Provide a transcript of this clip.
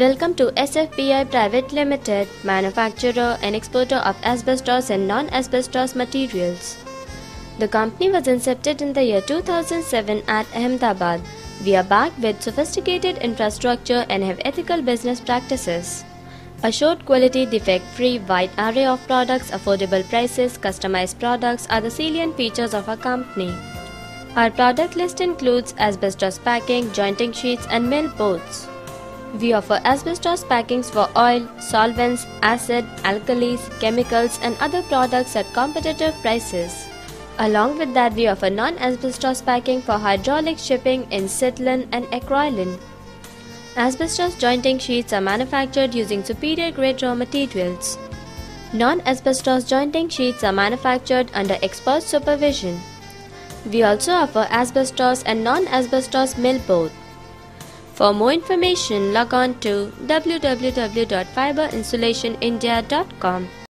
Welcome to SFPI Private Limited, manufacturer and exporter of asbestos and non-asbestos materials. The company was incepted in the year 2007 at Ahmedabad. We are backed with sophisticated infrastructure and have ethical business practices. Assured quality, defect-free, wide array of products, affordable prices, customized products are the salient features of our company. Our product list includes asbestos packing, jointing sheets and mill boards. We offer asbestos packings for oil, solvents, acid, alkalis, chemicals and other products at competitive prices. Along with that, we offer non-asbestos packing for hydraulic shipping insitlon and acrylon. Asbestos jointing sheets are manufactured using superior grade raw materials. Non-asbestos jointing sheets are manufactured under expert supervision. We also offer asbestos and non-asbestos mill board. For more information, log on to www.fiberinsulationindia.com.